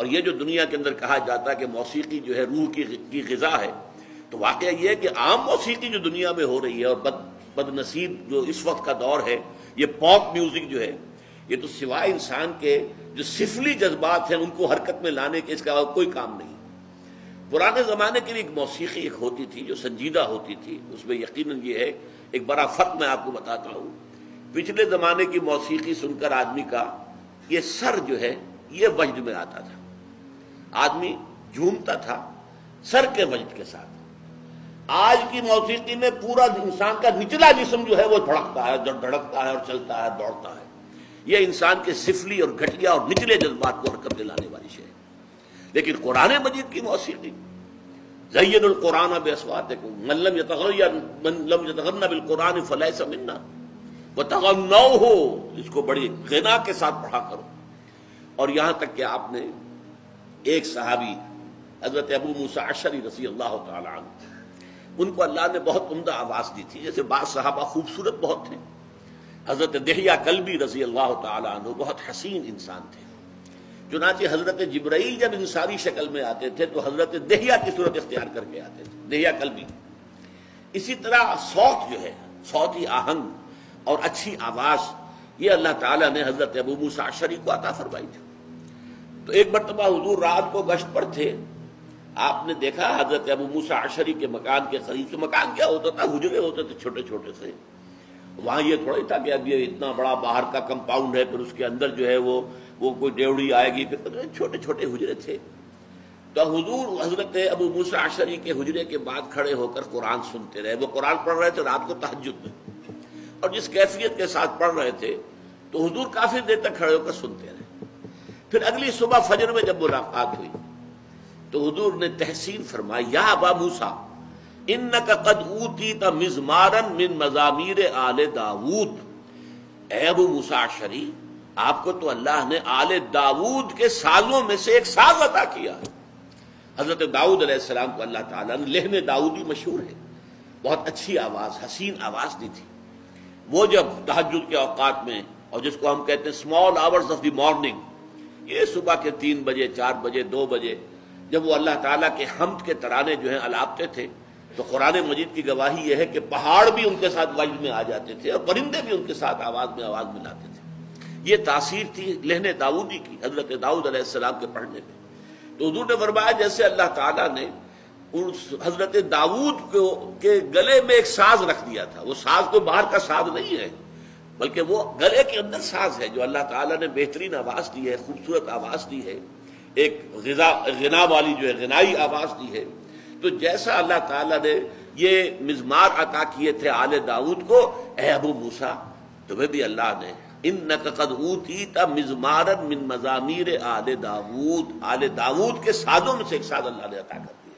और ये जो दुनिया के अंदर कहा जाता है कि मौसीकी जो है रूह की की गजा है तो वाक़ ये है कि आम मौसीकी जो दुनिया में हो रही है और बद, बदनसीब जो इस वक्त का दौर है, ये पॉप म्यूज़िक जो है, ये तो सिवाय इंसान के जो सिफली जज्बात हैं, उनको हरकत में लाने के इसका कोई काम नहीं। पुराने जमाने की एक मौसीकी एक होती थी, जो संजीदा होती थी, उसमें यकीन ये है, एक बड़ा फ़र्क मैं आपको बताता हूँ। पिछले जमाने की मौसीकी सुनकर आदमी का ये सर जो है, ये वजद में आता था। आदमी झूमता था सर के वजद के साथ। आज की मौसीकी में पूरा इंसान का निचला जिसम जो है वो धड़कता है धड़कता है और चलता है, दौड़ता है। ये इंसान के सिफली और घटिया और निचले जज्बात को हरकत दिलाने वाली है लेकिन कुरान मजीद की मौसीकी तगन्नौ हो इसको बड़ी गना के साथ पढ़ा करो। और यहाँ तक कि आपने एक सहाबी, हज़रत अबू मूसा अशरी रसी अल्लाह उनको अल्लाह ने बहुत उमदा आवाज़ दी थी। जैसे बाद साहबा खूबसूरत बहुत थे। हज़रत दहिया कलबी रज़ी अल्लाह तु बहुत हसीन इंसान थे। चुनाचे हज़रत जब्राइल जब इंसानी शक्ल में आते थे तो हज़रत दहिया की सूरत इख्तियार करके आते थे। दहिया कलबी। इसी तरह सौत जो है, सौत ही आहंग और अच्छी आवाज़, ये अल्लाह ताला ने हज़रत अबू मूसा अशरी को अता फरमाई थी। तो एक मरतबा हजूर रात को गश्त पर थे। आपने देखा हज़रत अबू मूसा अशरी के मकान के करीब से मकान क्या होता था? हुजरे होते थे छोटे छोटे से। वहाँ ये थोड़ा ही था कि अब ये इतना बड़ा बाहर का कंपाउंड है, फिर उसके अंदर जो है वो वो कोई डेवड़ी आएगी, फिर तो छोटे छोटे हुजरे थे। तो हुजूर हज़रत अबू मूसा अशरी के हुजरे के बाद खड़े होकर कुरान सुनते रहे। वो कुरान पढ़ रहे थे रात को तहजुद में। और जिस कैफियत के साथ पढ़ रहे थे तो हुजूर काफ़ी देर तक खड़े होकर सुनते रहे। फिर अगली सुबह फजर में जब मुलाकात हुई तो हुजूर ने तहसीन फरमाई, या अबा मूसा इन कद ऊती मिन मजामीर दाऊद। अबू मूसा शरी, आपको तो अल्लाह ने आले दाऊद के साजों में से एक साज अदा किया है। हज़रत दाऊद अलैहिस्सलाम को अल्लाह ताला ने दाऊदी मशहूर है। बहुत अच्छी आवाज़, हसीन आवाज़ दी थी। वो जब तहजुद के औकात में, और जिसको हम कहते हैं small hours of the morning ये सुबह के तीन बजे, चार बजे, दो बजे, जब वो अल्लाह ताला के हमद के तराने जो है अलापते थे तो कुरान मजीद की गवाही यह है कि पहाड़ भी उनके साथ वजद में आ जाते थे और परिंदे भी उनके साथ आवाज़ में आवाज़ मिलाते थे। ये तासीर थी लहने दाऊदी की, हज़रत दाऊद अलैहिस्सलाम के पढ़ने में। तो हजूर ने फरमाया, जैसे अल्लाह ताला ने हज़रत दाऊद को, के गले में एक साज रख दिया था, वो साज कोई बाहर का साज नहीं है। बल्कि वो गले के अंदर साज है, जो अल्लाह ताला ने बेहतरीन आवाज़ दी है, खूबसूरत आवाज़ दी है, एक गिना वाली जो है, गिनाई आवाज़ दी है। तो जैसा अल्लाह ताला ने ये मिजमार अता किए थे आले दाऊद को, ए अबू मूसा, तुम्हें भी अल्लाह ने इन नकद ऊती मिजमारन मिन मजामीर आले दाऊद। आले दाऊद के साजों में से एक साज अल्लाह ने अता कर दिया।